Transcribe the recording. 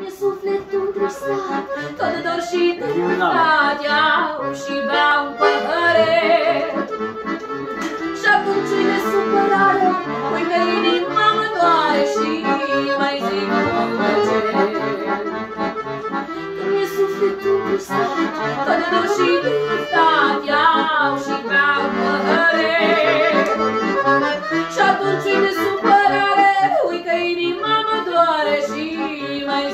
Mi-e sufletul tristat, tot dor și dreptat Iau și beau un păhăret Și atunci de supărare Uite, inima mă doare și mai zic un plăcere. Mi-e sufletul tristat, tot dor și dreptat